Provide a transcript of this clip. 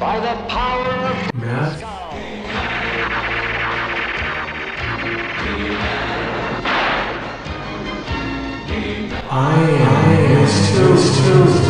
by the power of Math? I am still, still, still.